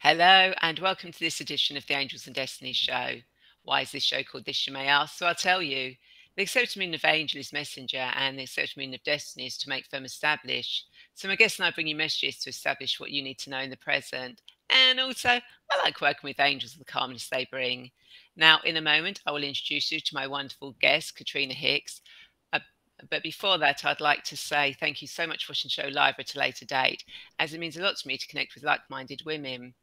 Hello, and welcome to this edition of the Angels and Destiny show. Why is this show called This You May Ask? So I'll tell you. The meaning of angel is messenger, and the meaning of destiny is to make firm establish. So my guest and I bring you messages to establish what you need to know in the present. And also, I like working with angels and the calmness they bring. Now, in a moment, I will introduce you to my wonderful guest, Caitriona Hicks. Uh, but before that, I'd like to say thank you so much for watching the show live at a later date, as it means a lot to me to connect with like minded women.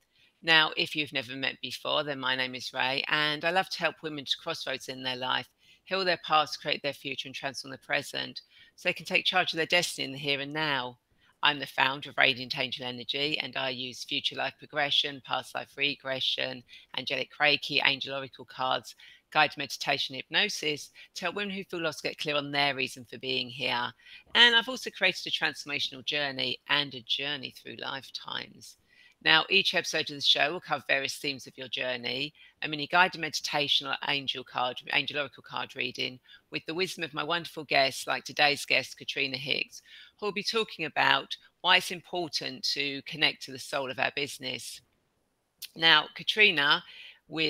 Now, if you've never met before, then my name is Rae, and I love to help women to crossroads in their life, heal their past, create their future, and transform the present so they can take charge of their destiny in the here and now. I'm the founder of Radiant Angel Energy, and I use future life progression, past life regression, angelic Reiki, angel oracle cards, guided meditation, hypnosis to help women who feel lost get clear on their reason for being here. And I've also created a transformational journey and a journey through lifetimes. Now, each episode of the show will cover various themes of your journey, a mini guided meditation or angel card, angel oracle card reading with the wisdom of my wonderful guests, like today's guest, Caitriona Hicks, who will be talking about why it's important to connect to the soul of our business. Now, Caitriona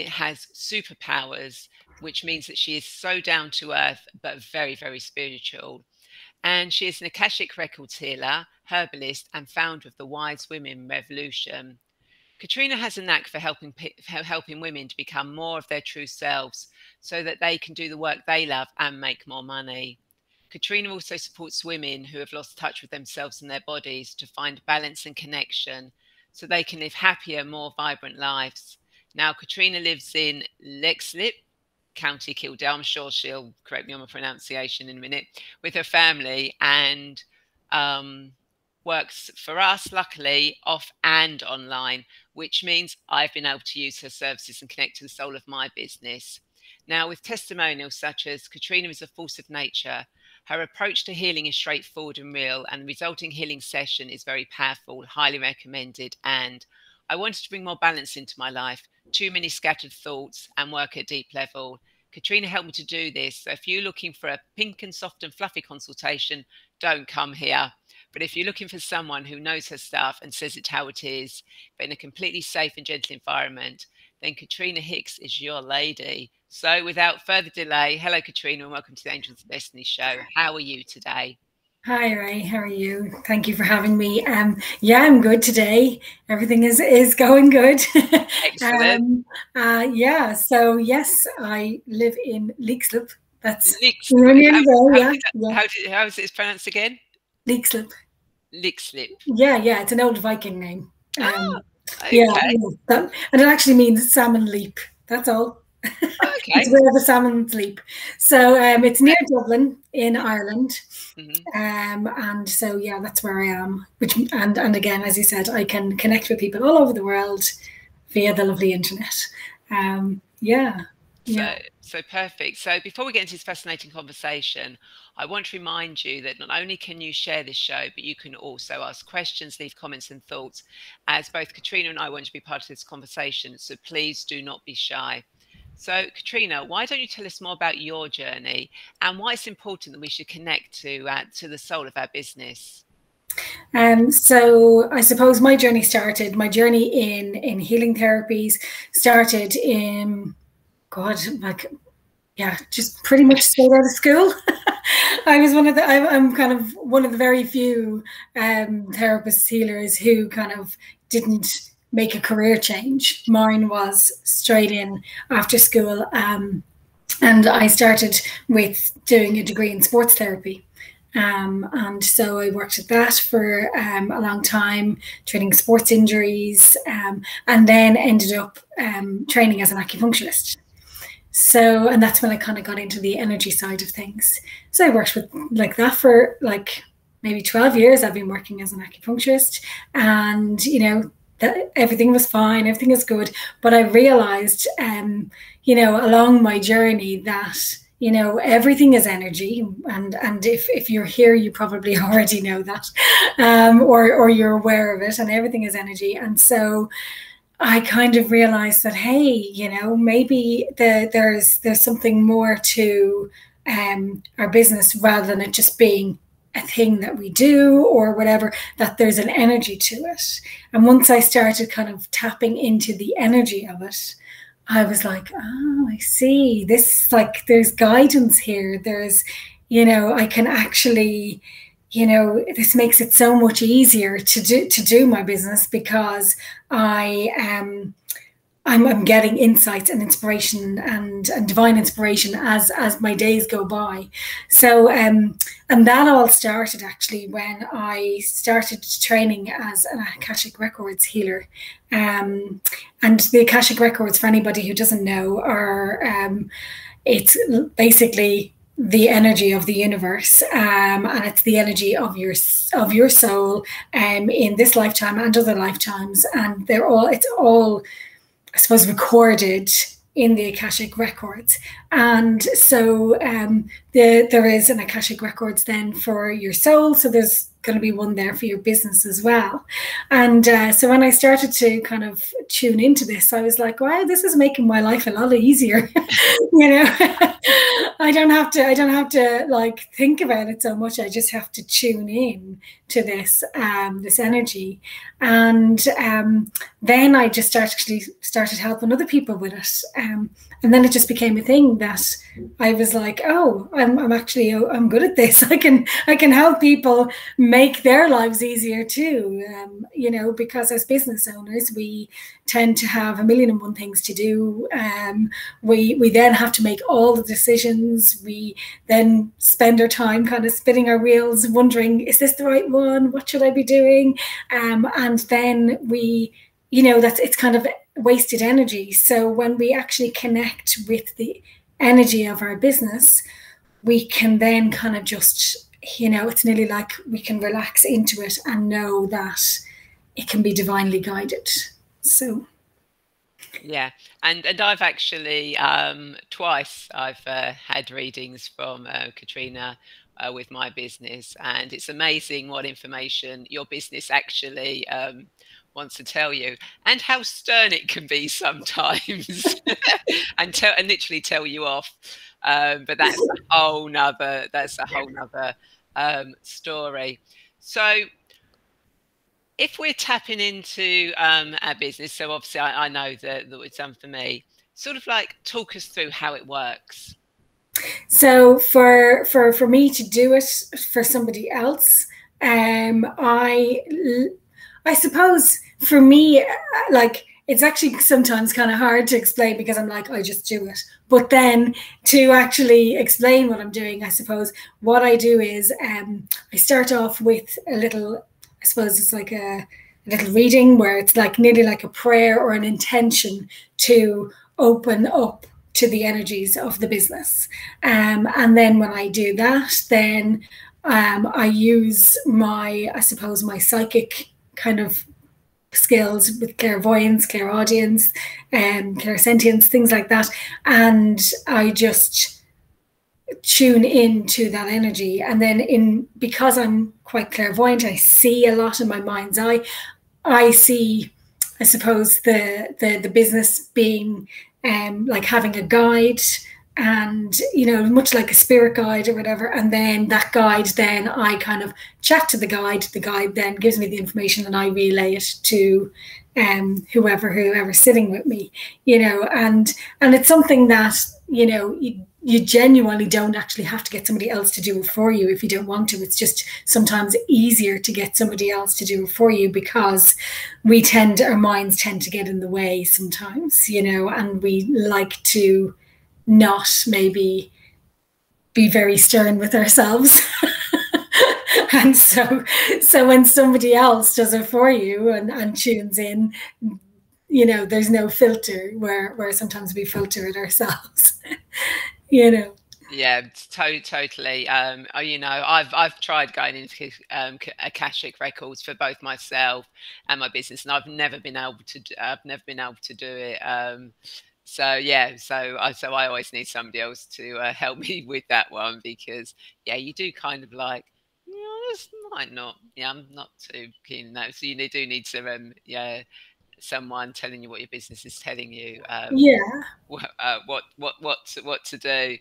has superpowers, which means that she is so down to earth, but very, very spiritual. And she is an Akashic Records healer, herbalist, and founder of the Wise Women Revolution. Caitriona has a knack for helping helping women to become more of their true selves so that they can do the work they love and make more money. Caitriona also supports women who have lost touch with themselves and their bodies to find balance and connection so they can live happier, more vibrant lives. Now, Caitriona lives in Leixlip, County Kildare. I'm sure she'll correct me on my pronunciation in a minute with her family and um, works for us, luckily, off and online, which means I've been able to use her services and connect to the soul of my business. Now, with testimonials such as Caitriona is a force of nature, her approach to healing is straightforward and real, and the resulting healing session is very powerful, highly recommended. And I wanted to bring more balance into my life, too many scattered thoughts, and work at deep level. Caitriona helped me to do this. So if you're looking for a pink and soft and fluffy consultation, don't come here. But if you're looking for someone who knows her stuff and says it how it is, but in a completely safe and gentle environment, then Caitriona Hicks is your lady. So without further delay, hello, Caitriona, and welcome to the Angels of Destiny show. How are you today? Hi Rae, how are you? Thank you for having me. Um, yeah, I'm good today. Everything is is going good. Um, uh, yeah, so yes, I live in Leixlip. That's Leixlip. How, how, yeah, yeah. how, did, how is it pronounced again? Leixlip. Leixlip. Yeah, yeah, it's an old Viking name. Um, oh, okay. Yeah, that, and it actually means salmon leap. That's all. Okay. it's where the salmon sleep. So um, it's near Dublin in Ireland, mm-hmm. um, and so yeah, that's where I am. Which and and again, as you said, I can connect with people all over the world via the lovely internet. Um, yeah. Yeah. So, so perfect. So before we get into this fascinating conversation, I want to remind you that not only can you share this show, but you can also ask questions, leave comments and thoughts, as both Caitriona and I want to be part of this conversation. So please do not be shy. So, Caitriona, why don't you tell us more about your journey and why it's important that we should connect to uh, to the soul of our business? Um, so I suppose my journey started. My journey in in healing therapies started in God, like yeah, just pretty much straight out of school. I was one of the. I'm kind of one of the very few um, therapists healers who kind of didn't make a career change. Mine was straight in after school. Um, and I started with doing a degree in sports therapy. Um, and so I worked at that for um, a long time, treating sports injuries, um, and then ended up um, training as an acupuncturist. So, and that's when I kind of got into the energy side of things. So I worked with like that for like maybe 12 years. I've been working as an acupuncturist, and you know, that everything was fine, everything is good. But I realized, um, you know, along my journey that you know everything is energy, and and if if you're here, you probably already know that, um, or or you're aware of it, and everything is energy, and so. I kind of realized that hey, you know, maybe the, there's there's something more to um, our business rather than it just being a thing that we do or whatever, that there's an energy to it. And once I started kind of tapping into the energy of it, I was like, oh, I see. This like there's guidance here. There's, you know, I can actually, you know, this makes it so much easier to do to do my business because I am I'm, I'm getting insights and inspiration and, and divine inspiration as as my days go by. So um, and that all started actually when I started training as an Akashic Records healer. Um, and the Akashic Records, for anybody who doesn't know, are um, it's basically the energy of the universe um, and it's the energy of your of your soul um, in this lifetime and other lifetimes and they're all it's all I suppose, recorded in the Akashic records. And so um, the, there is an Akashic records then for your soul. So there's going to be one there for your business as well. And uh, so when I started to kind of tune into this, I was like, wow, this is making my life a lot easier. you know, I don't have to, I don't have to like think about it so much. I just have to tune in to this, um, this energy. And um, then I just actually started helping other people with it. Um, and then it just became a thing that I was like, oh, I'm, I'm actually I'm good at this. I can I can help people make their lives easier too. Um, you know, because as business owners, we tend to have a million and one things to do. Um, we we then have to make all the decisions. We then spend our time kind of spinning our wheels, wondering, is this the right one? What should I be doing? Um, and then we you know that's it's kind of wasted energy so when we actually connect with the energy of our business we can then kind of just you know it's nearly like we can relax into it and know that it can be divinely guided. So yeah and and i've actually um twice i've uh, had readings from uh, caitriona uh, with my business and it's amazing what information your business actually um, wants to tell you and how stern it can be sometimes and tell and literally tell you off. Um, but that's a whole nother that's a whole nother um, story. So if we're tapping into um, our business so obviously I, I know that, that it's done for me sort of like talk us through how it works. So for for for me to do it for somebody else um i i suppose for me, uh, like it's actually sometimes kind of hard to explain because I'm like, I just do it. But then to actually explain what I'm doing, I suppose what I do is um, I start off with a little, I suppose it's like a, a little reading where it's like nearly like a prayer or an intention to open up to the energies of the business. Um, and then when I do that, then um, I use my, I suppose, my psychic kind of skills with clairvoyance, clairaudience, um, clairsentience, things like that. And I just tune into that energy. And then in because I'm quite clairvoyant, I see a lot in my mind's eye. I see, I suppose, the the the business being um like having a guide and you know much like a spirit guide or whatever and then that guide then i kind of chat to the guide the guide then gives me the information and i relay it to um whoever whoever's sitting with me you know and and it's something that you know you, you genuinely don't actually have to get somebody else to do it for you if you don't want to. It's just sometimes easier to get somebody else to do it for you because we tend our minds tend to get in the way sometimes you know and we like to not maybe be very stern with ourselves. and so so when somebody else does it for you and, and tunes in, you know, there's no filter where where sometimes we filter it ourselves. you know. Yeah, to- totally. Um, you know, I've I've tried going into um, Akashic records for both myself and my business, and I've never been able to. I've never been able to do it. Um, so yeah so i so i always need somebody else to uh, help me with that one because yeah you do kind of like yeah this might not yeah i'm not too keen on that so you do need some um yeah someone telling you what your business is telling you um, yeah what, uh, what what what to, what to do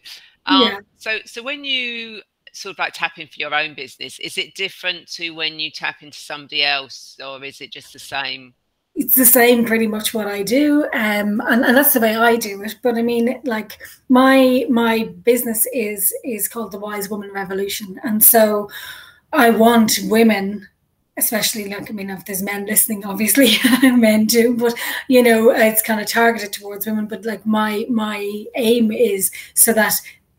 um, yeah. so so when you sort of like tap in for your own business, is it different to when you tap into somebody else, or is it just the same? It's the same, pretty much what I do, um, and, and that's the way I do it. But I mean, like my my business is is called the Wise Woman Revolution, and so I want women especially like I mean if there's men listening obviously men do, but you know it's kind of targeted towards women. But like my my aim is so that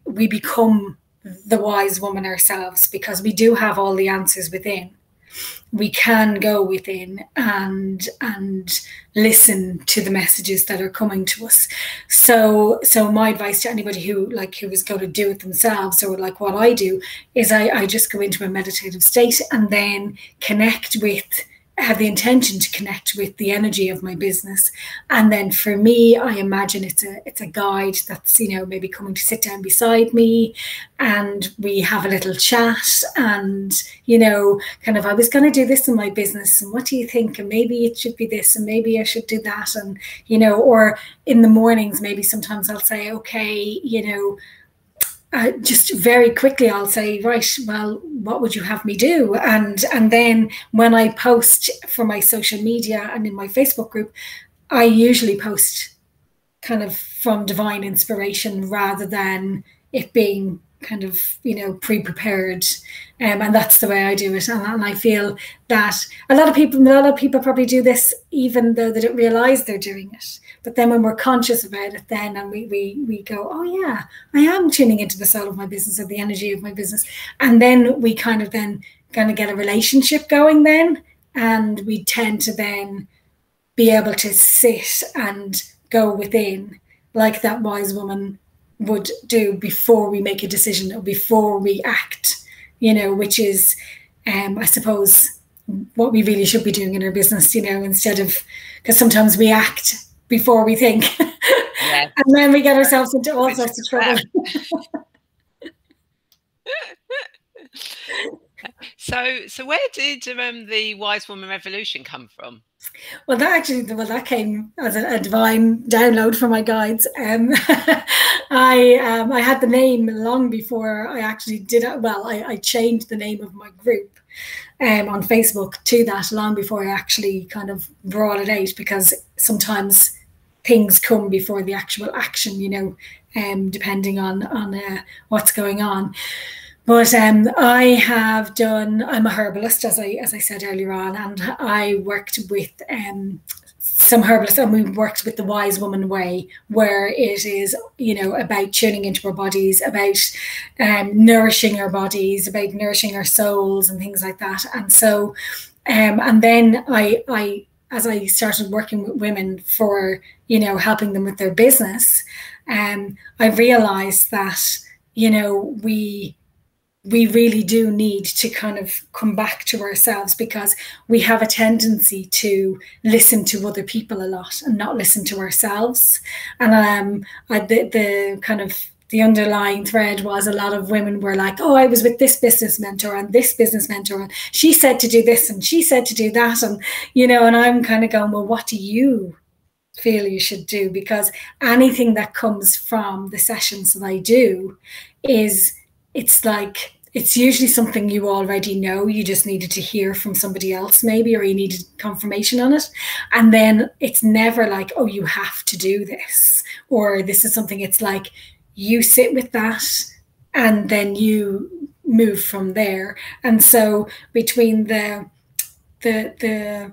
we become the wise woman ourselves because we do have all the answers within we can go within and and listen to the messages that are coming to us. So so my advice to anybody who like who is going to do it themselves or like what i do is i i just go into a meditative state and then connect with have the intention to connect with the energy of my business. And then for me i imagine it's a it's a guide that's you know maybe coming to sit down beside me and we have a little chat and you know kind of i was going to do this in my business and what do you think? And maybe it should be this and maybe i should do that. And you know or in the mornings maybe sometimes i'll say okay you know uh, just very quickly I'll say, right, well, what would you have me do? And and then when I post for my social media and in my Facebook group, I usually post kind of from divine inspiration rather than it being kind of you know pre-prepared. Um, and that's the way I do it. And, and, I feel that a lot of people a lot of people probably do this even though they don't realize they're doing it but then when we're conscious about it then and we we, we go oh yeah I am tuning into the soul of my business or the energy of my business. And then we kind of then kind of get a relationship going then and we tend to then be able to sit and go within like that wise woman would do before we make a decision or before we act, you know, which is, um, I suppose, what we really should be doing in our business, you know, instead of because sometimes we act before we think, yeah. and then we get ourselves into all sorts of trouble. so, so where did um, the Wise Woman Revolution come from? Well, that actually, well, that came as a, a divine download for my guides. Um, I um, I had the name long before I actually did it. Well, I, I changed the name of my group um, on Facebook to that long before I actually kind of brought it out because sometimes things come before the actual action, you know, um, depending on on uh, what's going on. But um, I have done. I'm a herbalist, as I as I said earlier on, and I worked with um, some herbalists, and we worked with the Wise Woman Way, where it is you know about tuning into our bodies, about um, nourishing our bodies, about nourishing our souls, and things like that. And so, um, and then I I as I started working with women for you know helping them with their business, um, I realized that you know we we really do need to kind of come back to ourselves because we have a tendency to listen to other people a lot and not listen to ourselves. And um, I, the, the kind of the underlying thread was a lot of women were like, oh, I was with this business mentor and this business mentor, and she said to do this and she said to do that. And, you know, and I'm kind of going, well, what do you feel you should do? Because anything that comes from the sessions that I do is, it's like it's usually something you already know. You just needed to hear from somebody else, maybe, or you needed confirmation on it. And then it's never like, oh, you have to do this, or this is something. It's like you sit with that and then you move from there. And so between the the the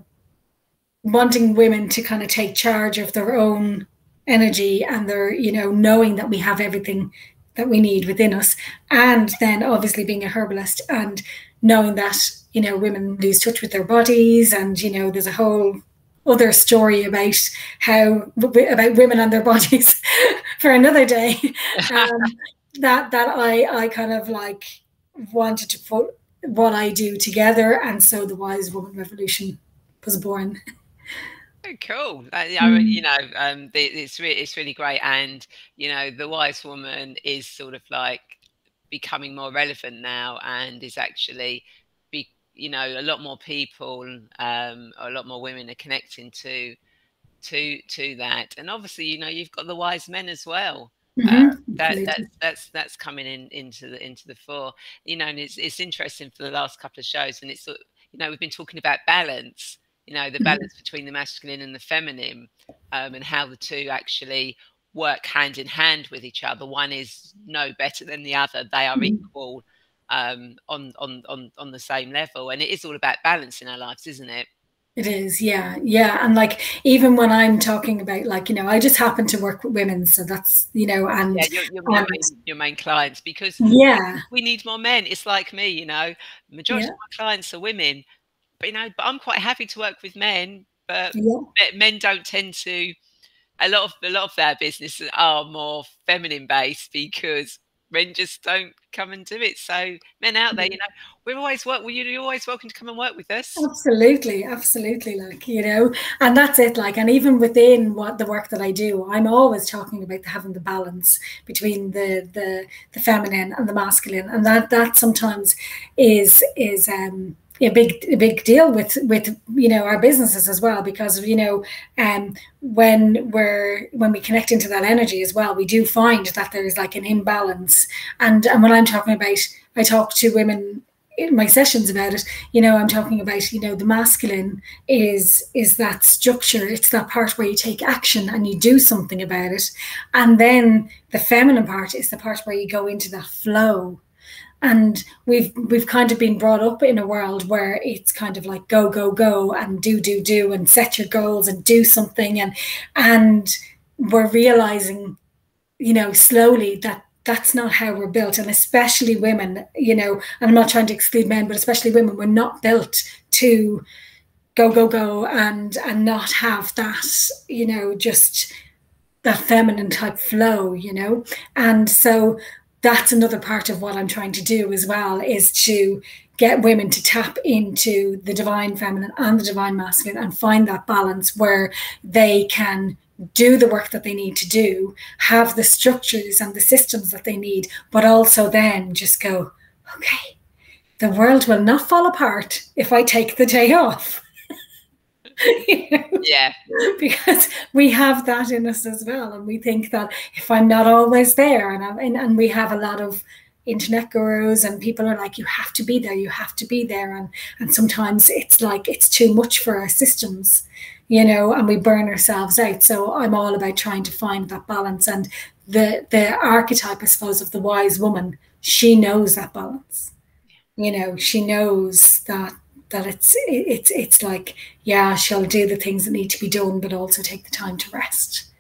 wanting women to kind of take charge of their own energy and their, you know, knowing that we have everything that we need within us. And then obviously being a herbalist and knowing that, you know, women lose touch with their bodies and, you know, there's a whole other story about how about women and their bodies for another day. Um, that that I I kind of like wanted to put what I do together, and so the Wise Woman Revolution was born. Oh, cool. Uh, mm. You know, um, it's re- it's really great, and you know, the wise woman is sort of like becoming more relevant now, and is actually be you know a lot more people, um, a lot more women are connecting to to to that, and obviously, you know, you've got the wise men as well. Mm-hmm. Uh, that, that's that's that's coming in into the into the fore you know and it's it's interesting for the last couple of shows and it's you know we've been talking about balance you know the mm-hmm. balance between the masculine and the feminine um, and how the two actually work hand in hand with each other one is no better than the other they are mm-hmm. equal um, on on on on the same level and it is all about balance in our lives isn't it it is, yeah, yeah. And like even when I'm talking about like, you know, I just happen to work with women. So that's, you know, and yeah, your, your, main, your main clients because yeah, we need more men. It's like me, you know, majority yeah. of my clients are women, you know, but I'm quite happy to work with men, but yeah. men don't tend to a lot of a lot of their businesses are more feminine based because men just don't come and do it. So men out there, you know, we're always work. You're always welcome to come and work with us. Absolutely, absolutely. Like you know, and that's it. Like, and even within what the work that I do, I'm always talking about having the balance between the the the feminine and the masculine, and that that sometimes is is um a big a big deal with with you know our businesses as well because you know um when we're when we connect into that energy as well we do find that there's like an imbalance. And and when i'm talking about i talk to women in my sessions about it you know i'm talking about you know the masculine is is that structure. It's that part where you take action and you do something about it. And then the feminine part is the part where you go into that flow and we've we've kind of been brought up in a world where it's kind of like go go go and do do do and set your goals and do something. And and we're realizing you know slowly that that's not how we're built. And especially women you know and i'm not trying to exclude men but especially women we're not built to go go go and and not have that you know just that feminine type flow you know? And so that's another part of what I'm trying to do as well is to get women to tap into the divine feminine and the divine masculine and find that balance where they can do the work that they need to do, have the structures and the systems that they need, but also then just go, okay, the world will not fall apart if I take the day off. Yeah. Because we have that in us as well. And we think that if I'm not always there, and, and, and we have a lot of internet gurus and people are like you have to be there you have to be there and and sometimes it's like it's too much for our systems you know and we burn ourselves out so i'm all about trying to find that balance and the the archetype i suppose of the wise woman she knows that balance you know she knows that that it's it's it's like yeah she'll do the things that need to be done but also take the time to rest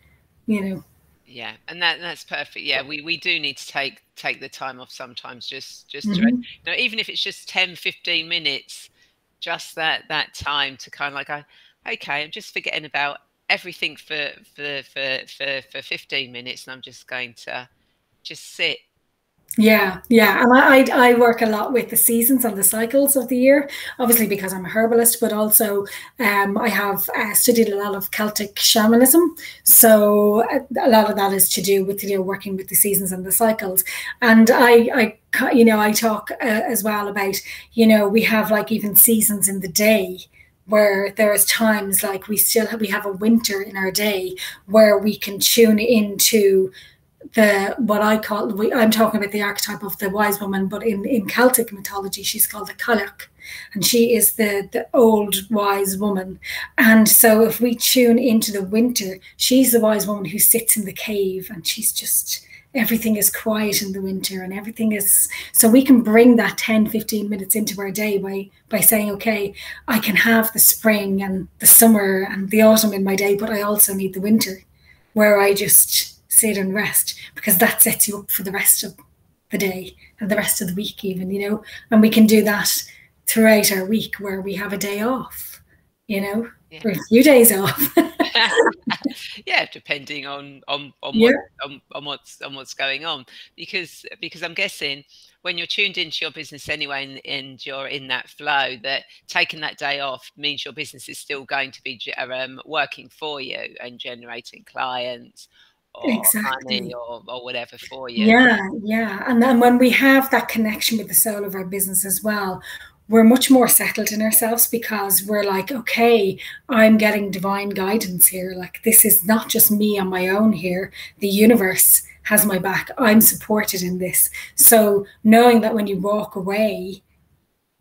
you know? Yeah and that that's perfect. Yeah we we do need to take take the time off sometimes just just to mm-hmm. you know even if it's just 10 15 minutes just that that time to kind of like I, okay i'm just forgetting about everything for for for for, for 15 minutes and i'm just going to just sit yeah, yeah, and I, I work a lot with the seasons and the cycles of the year, obviously because I'm a herbalist, but also um, I have uh, studied a lot of Celtic shamanism, so uh, a lot of that is to do with you know working with the seasons and the cycles, and I, I you know I talk uh, as well about you know we have like even seasons in the day where there is times like we still have, we have a winter in our day where we can tune into the what I call I'm talking about the archetype of the wise woman, but in, in Celtic mythology, she's called the Cailleach, and she is the the old wise woman. And so, if we tune into the winter, she's the wise woman who sits in the cave, and she's just everything is quiet in the winter and everything is so we can bring that 10 15 minutes into our day by by saying okay i can have the spring and the summer and the autumn in my day but i also need the winter where i just sit and rest because that sets you up for the rest of the day and the rest of the week even you know and we can do that throughout our week where we have a day off you know yeah. or a few days off yeah depending on on on, yeah. what, on on what's on what's going on because because i'm guessing when you're tuned into your business anyway and, and, you're in that flow that taking that day off means your business is still going to be um, working for you and generating clients or exactly. money or, or whatever for you. Yeah, yeah. And then when we have that connection with the soul of our business as well, we're much more settled in ourselves because we're like, okay, I'm getting divine guidance here. Like, this is not just me on my own here. The universe has my back. I'm supported in this. So, knowing that when you walk away,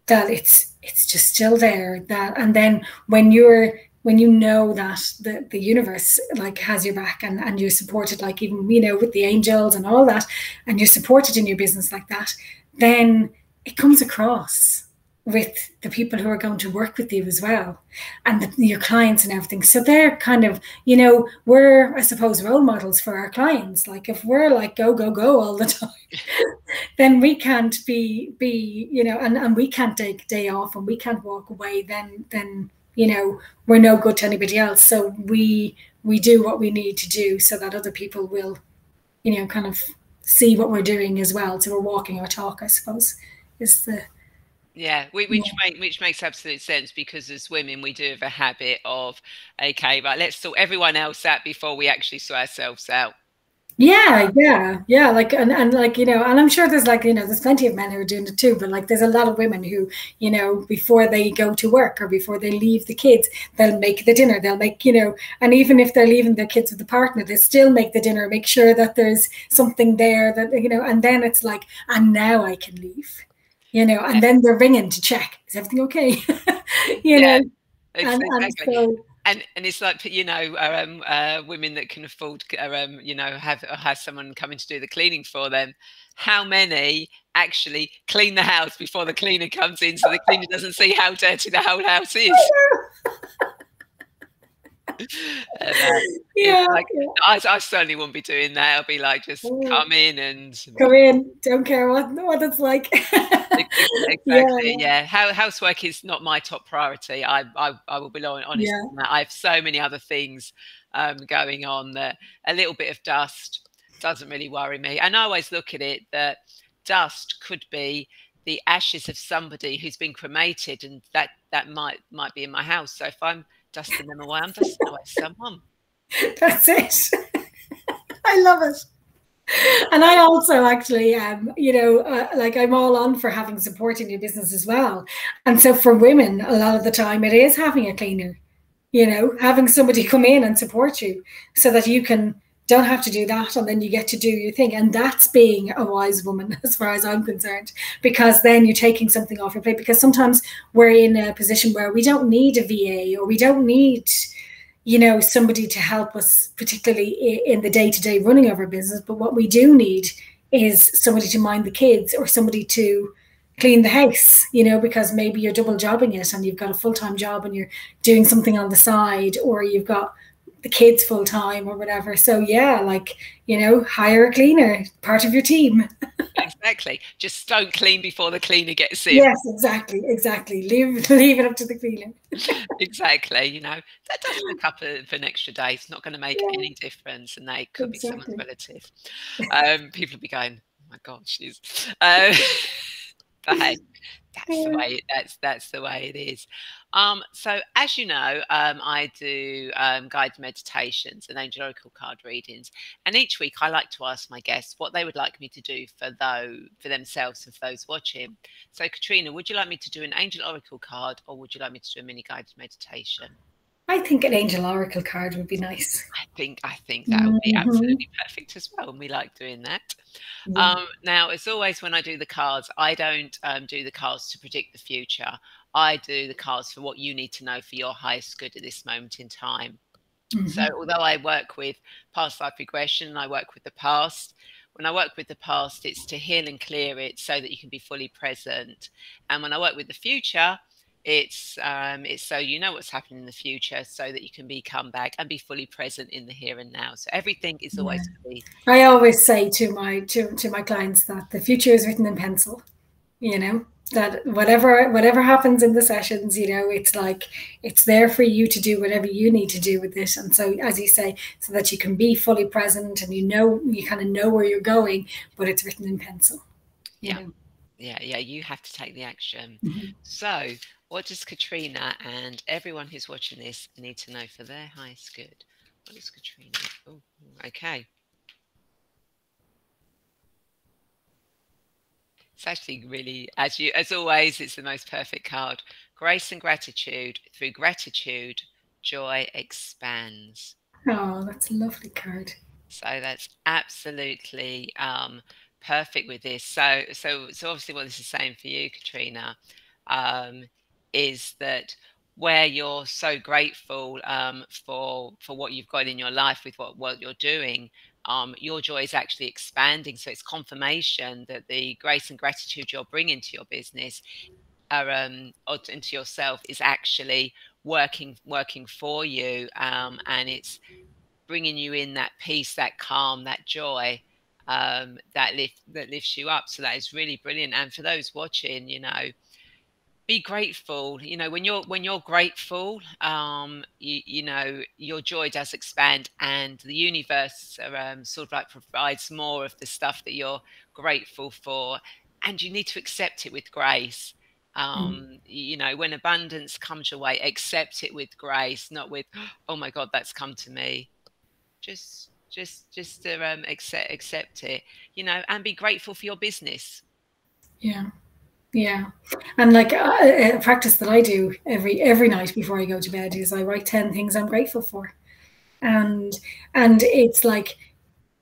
that it's it's just still there that and then when you're when you know that the, the universe like has your back and, and you're supported like even you know with the angels and all that and you're supported in your business like that then it comes across with the people who are going to work with you as well and the, your clients and everything. So they're kind of you know we're i suppose role models for our clients. Like if we're like go go go all the time then we can't be be you know and, and we can't take day off and we can't walk away then then you know we're no good to anybody else so we we do what we need to do so that other people will you know kind of see what we're doing as well so we're walking our talk i suppose is the yeah, which yeah. Make, which makes absolute sense because as women we do have a habit of okay, right, let's sort everyone else out before we actually sort ourselves out. Yeah, yeah, yeah. Like and, and like you know, and I'm sure there's like you know, there's plenty of men who are doing it too. But like, there's a lot of women who you know, before they go to work or before they leave the kids, they'll make the dinner. They'll make you know, and even if they're leaving their kids with the partner, they still make the dinner. Make sure that there's something there that you know, and then it's like, and now I can leave, you know, and then they're ringing to check is everything okay, you yeah, know, exactly. and, and so and and it's like you know um, uh, women that can afford um, you know have have someone coming to do the cleaning for them how many actually clean the house before the cleaner comes in so the cleaner doesn't see how dirty the whole house is and, uh, yeah, like, I, I, certainly wouldn't be doing that. I'll be like, just mm. come in and come in. Don't care what what it's like. exactly. Yeah. yeah. How, housework is not my top priority. I I, I will be honest. Yeah. I have so many other things um, going on that a little bit of dust doesn't really worry me. And I always look at it that dust could be the ashes of somebody who's been cremated, and that that might might be in my house. So if I'm dusting them away. I'm dusting away someone. That's it. I love it. And I also actually, um, you know, uh, like I'm all on for having support in your business as well. And so for women, a lot of the time it is having a cleaner, you know, having somebody come in and support you so that you can don't have to do that and then you get to do your thing. And that's being a wise woman as far as i'm concerned because then you're taking something off your plate. Because sometimes we're in a position where we don't need a va or we don't need you know somebody to help us particularly in the day-to-day running of our business. But what we do need is somebody to mind the kids or somebody to clean the house you know because maybe you're double jobbing it and you've got a full-time job and you're doing something on the side or you've got the kids full time or whatever. So yeah, like you know, hire a cleaner, part of your team. exactly. Just don't clean before the cleaner gets in. Yes, exactly, exactly. Leave leave it up to the cleaner. exactly. You know, that does look up for an extra day. It's not going to make yeah. any difference, and they could exactly. be someone's relative. Um, people will be going, "Oh my God, she's." Uh, but hey, that's yeah. the way. That's that's the way it is. Um, so, as you know, um, I do um, guided meditations and angel oracle card readings, and each week I like to ask my guests what they would like me to do for those for themselves and for those watching. So, Caitriona, would you like me to do an angel oracle card, or would you like me to do a mini guided meditation? I think an angel oracle card would be nice. I think I think that would be mm-hmm. absolutely perfect as well, and we like doing that. Um, now, as always, when I do the cards, I don't um, do the cards to predict the future. I do the cards for what you need to know for your highest good at this moment in time. Mm-hmm. So, although I work with past life regression and I work with the past, when I work with the past, it's to heal and clear it so that you can be fully present. And when I work with the future, it's um, it's so you know what's happening in the future, so that you can be come back and be fully present in the here and now. So everything is always. Yeah. I always say to my to to my clients that the future is written in pencil. You know, that whatever whatever happens in the sessions you know it's like it's there for you to do whatever you need to do with it and so as you say so that you can be fully present and you know you kind of know where you're going but it's written in pencil. Yeah. Know? yeah yeah you have to take the action. Mm-hmm. so what does caitriona and everyone who's watching this need to know for their highest good? What is caitriona oh okay It's actually really, as you, as always, it's the most perfect card. Grace and gratitude. Through gratitude, joy expands. Oh, that's a lovely card. So that's absolutely um, perfect with this. So, so, so obviously, what this is saying for you, Caitriona, um, is that where you're so grateful um, for for what you've got in your life with what what you're doing, um, your joy is actually expanding. So it's confirmation that the grace and gratitude you're bringing to your business are, um, or into yourself is actually working working for you, um, and it's bringing you in that peace, that calm, that joy um, that lift that lifts you up. So that is really brilliant. And for those watching, you know, be grateful you know when you're when you're grateful um you, you know your joy does expand and the universe um, sort of like provides more of the stuff that you're grateful for and you need to accept it with grace mm. um mm. you know when abundance comes your way accept it with grace not with oh my god that's come to me just just just to um accept accept it you know and be grateful for your business yeah yeah, and like uh, a practice that I do every every night before I go to bed is I write ten things I'm grateful for, and and it's like,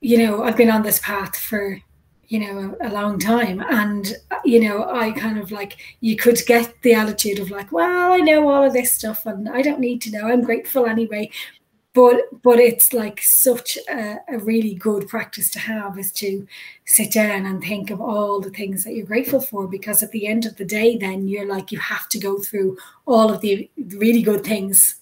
you know, I've been on this path for you know a, a, long time. And you know i kind of like you could get the attitude of like well i know all of this stuff and i don't need to know. I'm grateful anyway but but it's like such a, a, really good practice to have is to sit down and think of all the things that you're grateful for because at the end of the day then you're like you have to go through all of the really good things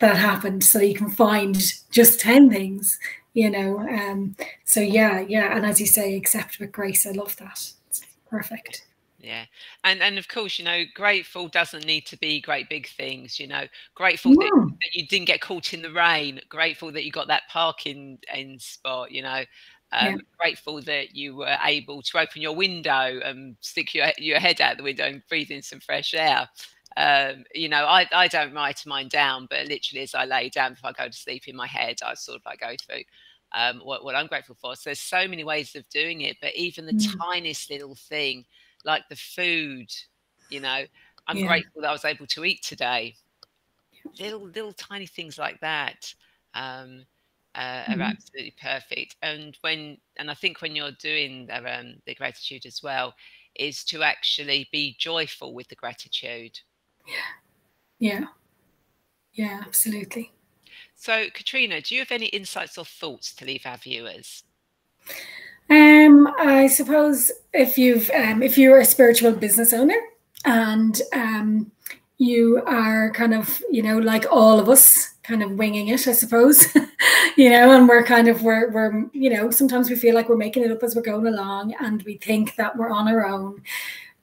that happened so you can find just 10 things you know um so yeah yeah and as you say accept with grace. I love that. It's perfect yeah. And and of course you know grateful doesn't need to be great big things you know. Grateful that, that, you didn't get caught in the rain. Grateful that you got that parking in spot you know. Um, yeah. grateful that you were able to open your window and stick your, your head out the window and breathe in some fresh air. Um, you know I, I don't write mine down but literally as i lay down before i go to sleep in my head i sort of like go through um, what, what i'm grateful for. So there's so many ways of doing it but even the mm. tiniest little thing like the food, you know, I'm yeah. grateful that I was able to eat today. Little, little tiny things like that um, uh, mm-hmm. are absolutely perfect. And when, and I think when you're doing the, um, the gratitude as well, is to actually be joyful with the gratitude. Yeah. Yeah. Yeah, absolutely. So, Caitriona, do you have any insights or thoughts to leave our viewers? Um, I suppose if you've um, if you're a spiritual business owner and um, you are kind of you know like all of us kind of winging it i suppose you know and we're kind of we're, we're you know sometimes we feel like we're making it up as we're going along and we think that we're on our own.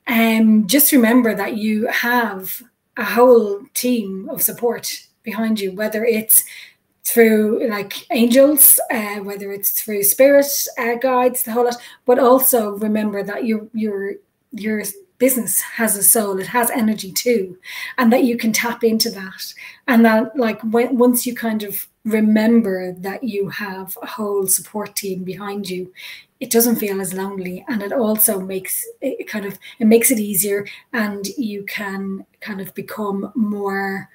And um, just remember that you have a whole team of support behind you whether it's through like angels, uh, whether it's through spirit uh, guides, the whole lot. But also remember that your your your business has a soul; it has energy too, and that you can tap into that. And that like when, once you kind of remember that you have a whole support team behind you, it doesn't feel as lonely, and it also makes it kind of it makes it easier, and you can kind of become more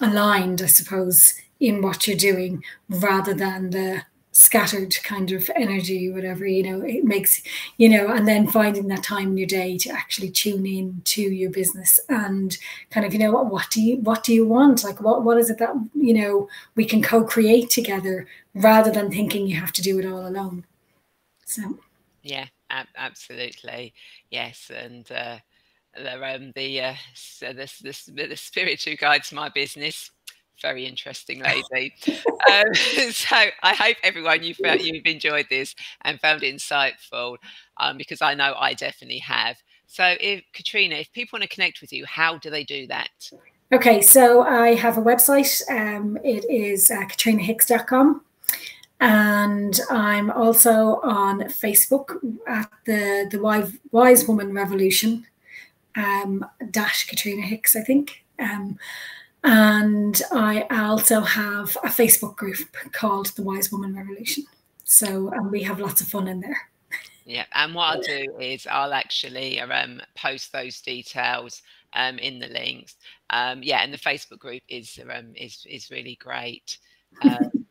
aligned, I suppose, in what you're doing rather than the scattered kind of energy whatever you know it makes you know and then finding that time in your day to actually tune in to your business and kind of you know what what do you what do you want? Like what what is it that you know we can co-create together rather than thinking you have to do it all alone? So. Yeah ab- absolutely. Yes and uh the um the uh so this this the spirit who guides my business very interesting lady. um, so I hope everyone you felt you've enjoyed this and found it insightful, um, because I know I definitely have. So, if Caitriona, if people want to connect with you, how do they do that? Okay, so I have a website. Um, it is uh, caitrionahicks.com. And I'm also on Facebook at the the Wise, Wise Woman Revolution, um, dash Caitriona Hicks, I think. Um, and I also have a Facebook group called the Wise Woman Revolution. So and we have lots of fun in there. Yeah, and what I'll do is I'll actually um, post those details um, in the links. Um, yeah, and the Facebook group is um, is is really great. Um,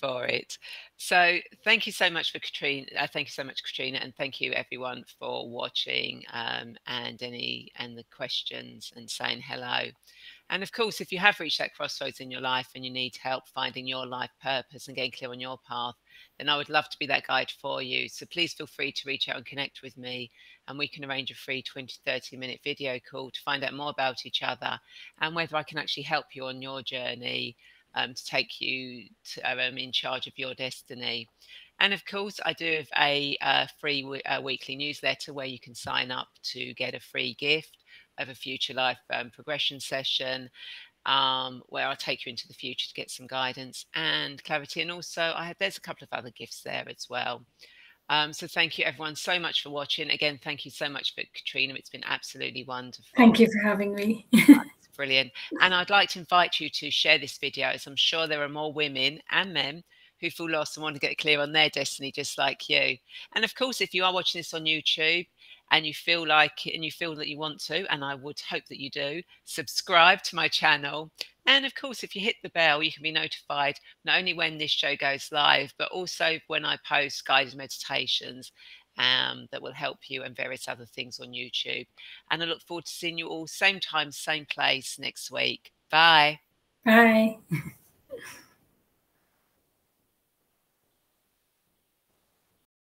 for it. So thank you so much for Caitriona. Uh, thank you so much, Caitriona, and thank you everyone for watching um, and any and the questions and saying hello. And of course, if you have reached that crossroads in your life and you need help finding your life purpose and getting clear on your path, then I would love to be that guide for you. So please feel free to reach out and connect with me, and we can arrange a free 20 30 minute video call to find out more about each other and whether I can actually help you on your journey um, to take you to, um, in charge of your destiny. And of course, I do have a, a free a weekly newsletter where you can sign up to get a free gift of a future life um, progression session um, where I'll take you into the future to get some guidance and clarity. And also, I have, there's a couple of other gifts there as well. Um, so thank you everyone so much for watching. Again, thank you so much for Caitriona. It's been absolutely wonderful. Thank you for having me. brilliant. And I'd like to invite you to share this video as I'm sure there are more women and men who feel lost and want to get clear on their destiny just like you. And of course, if you are watching this on YouTube, and you feel like and you feel that you want to, and I would hope that you do, subscribe to my channel. And of course, if you hit the bell, you can be notified not only when this show goes live, but also when I post guided meditations um, that will help you and various other things on YouTube. And I look forward to seeing you all same time, same place next week. Bye. Bye.